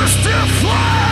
to still fly!